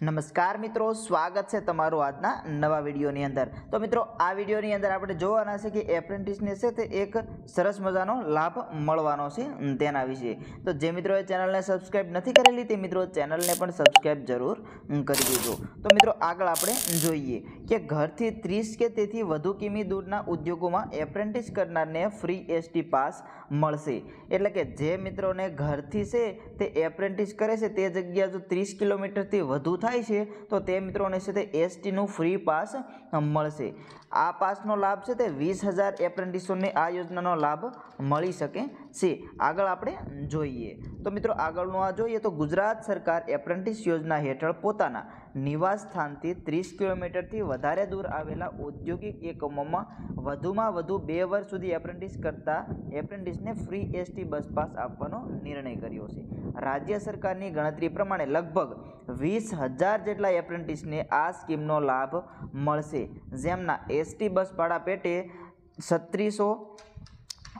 નમસ્કાર મિત્રો, સ્વાગત છે તમારું આજના નવા વિડીયોની અંદર. તો મિત્રો, આ વિડીયોની અંદર આપણે જોવાના છે કે એપ્રેન્ટિસને છે તે એક સરસ મજાનો લાભ મળવાનો છે તેના વિશે. તો જે મિત્રોએ ચેનલને સબસ્ક્રાઈબ નથી કરેલી તે મિત્રો ચેનલને પણ સબસ્ક્રાઈબ જરૂર કરી દેજો. તો મિત્રો, આગળ આપણે જોઈએ કે ઘરથી ત્રીસ કે તેથી વધુ કિમી દૂરના ઉદ્યોગોમાં એપ્રેન્ટિસ કરનારને ફ્રી એસટી પાસ મળશે. એટલે કે જે મિત્રોને ઘરથી છે તે એપ્રેન્ટિસ કરે છે તે જગ્યા જો ત્રીસ કિલોમીટરથી વધુ થાય છે, તો તે મિત્રોને છે તે એસટીનું ફ્રી પાસ મળશે. આ પાસનો લાભ છે તે વીસ હજાર એપ્રેન્ટિસોને આ યોજનાનો લાભ મળી શકે છે. આગળ આપણે જોઈએ. તો મિત્રો, આગળનું આ જોઈએ તો ગુજરાત સરકાર એપ્રેન્ટિસ યોજના હેઠળ પોતાના નિવાસ સ્થાનથી ત્રીસ કિલોમીટરથી વધારે દૂર આવેલા ઔદ્યોગિક એકમોમાં વધુમાં વધુ બે વર્ષ સુધી એપ્રેન્ટિસ કરતા એપ્રેન્ટિસને ફ્રી એસટી બસ પાસ આપવાનો નિર્ણય કર્યો છે. રાજ્ય સરકારની ગણતરી પ્રમાણે લગભગ વીસ હજાર જેટલા એપ્રેન્ટિસને આ સ્કીમનો લાભ મળશે. જેમના એસટી બસ ભાડા પેટે છત્રીસો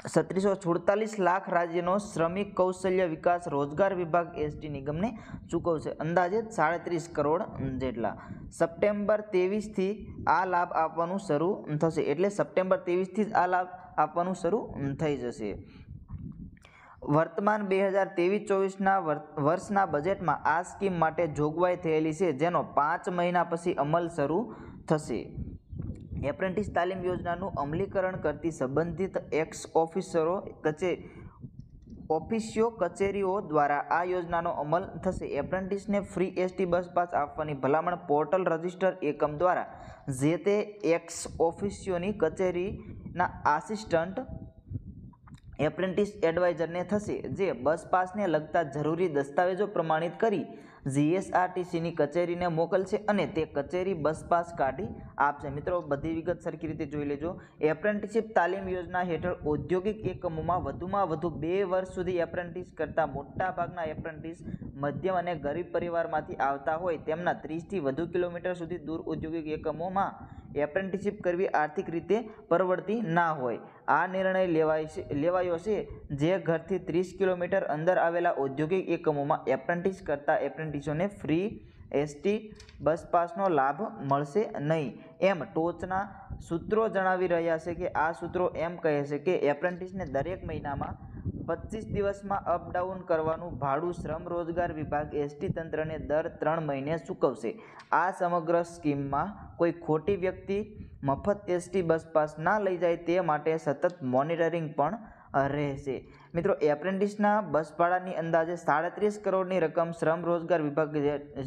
સત્રીસો સુડતાલીસ લાખ રાજ્યનો શ્રમિક કૌશલ્ય વિકાસ રોજગાર વિભાગ એસટી નિગમને ચૂકવશે. અંદાજે સાડત્રીસ કરોડ જેટલા. સપ્ટેમ્બર ત્રેવીસથી આ લાભ આપવાનું શરૂ થશે. એટલે સપ્ટેમ્બર ત્રેવીસથી જ આ લાભ આપવાનું શરૂ થઈ જશે. વર્તમાન બે હજાર ત્રેવીસ ચોવીસના વર્ષના બજેટમાં આ સ્કીમ માટે જોગવાઈ થયેલી છે, જેનો પાંચ મહિના પછી અમલ શરૂ થશે. એપ્રેન્ટિસ તાલીમ યોજનાનું અમલીકરણ કરતી સંબંધિત એક્સ ઓફિસરો કચે ઓફિસિયો કચેરીઓ દ્વારા આ યોજનાનો અમલ થશે. એપ્રેન્ટિસને ફ્રી એસટી બસ પાસ આપવાની ભલામણ પોર્ટલ રજિસ્ટર એકમ દ્વારા જે તે એક્સ ઓફિસિયોની કચેરીના આસિસ્ટન્ટ એપ્રેન્ટિસ એડવાઇઝરને થશે જે બસ પાસને લગતા જરૂરી દસ્તાવેજો પ્રમાણિત કરી જીએસઆરટીસીની કચેરીને મોકલશે અને તે કચેરી બસ પાસ કાઢી આપશે. મિત્રો, બધી વિગત સરખી રીતે જોઈ લેજો. એપ્રેન્ટિસિપ તાલીમ યોજના હેઠળ ઔદ્યોગિક એકમોમાં વધુમાં વધુ બે વર્ષ સુધી એપ્રેન્ટિસ કરતા મોટાભાગના એપ્રેન્ટિસ મધ્યમ અને ગરીબ પરિવારમાંથી આવતા હોય. તેમના ત્રીસથી વધુ કિલોમીટર સુધી દૂર ઔદ્યોગિક એકમોમાં એપ્રેન્ટિસિપ કરવી આર્થિક રીતે પરવડતી ના હોય. આ નિર્ણય લેવાય છે, લેવાયો છે. જે ઘરથી ત્રીસ કિલોમીટર અંદર આવેલા ઔદ્યોગિક એકમોમાં એપ્રેન્ટિસ કરતા એપ્રેન્ટિસોને ફ્રી એસટી બસ પાસનો લાભ મળશે નહીં. એમ ટોચના સૂત્રો જણાવી રહ્યા છે કે આ સૂત્રો એમ કહે છે કે એપ્રેન્ટિસને દરેક મહિનામાં પચીસ દિવસમાં અપડાઉન કરવાનું ભાડું શ્રમ રોજગાર વિભાગ એસટી તંત્રને દર ત્રણ મહિને ચૂકવશે. આ સમગ્ર સ્કીમમાં કોઈ ખોટી વ્યક્તિ મફત એસટી બસ પાસ ના લઈ જાય તે માટે સતત મોનિટરિંગ પણ રહેશે મિત્રો એપ્રેન્ટિસના બસ ભાડાની અંદાજે સાડત્રીસ કરોડની રકમ શ્રમ રોજગાર વિભાગ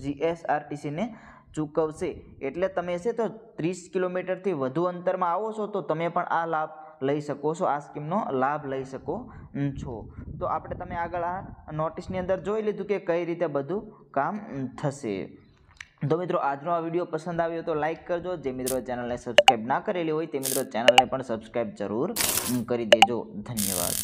જીએસઆરટીસીને ચૂકવશે. એટલે તમે છે તો ત્રીસ કિલોમીટરથી વધુ અંતરમાં આવો છો, તો તમે પણ આ લાભ લઈ શકો છો, આ સ્કીમનો લાભ લઈ શકો છો. તો આપણે તમે આગળ આ નોટિસની અંદર જોઈ લીધું કે કઈ રીતે બધું કામ થશે. તો મિત્રો, આજનો આ વીડિયો પસંદ આવ્યો તો લાઇક કરજો. જે મિત્રો ચેનલને સબસ્ક્રાઈબ ના કરેલી હોય તે મિત્રો ચેનલને પણ સબસ્ક્રાઈબ જરૂર કરી દેજો. ધન્યવાદ.